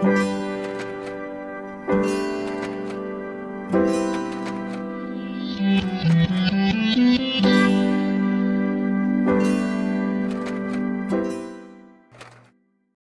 嗯。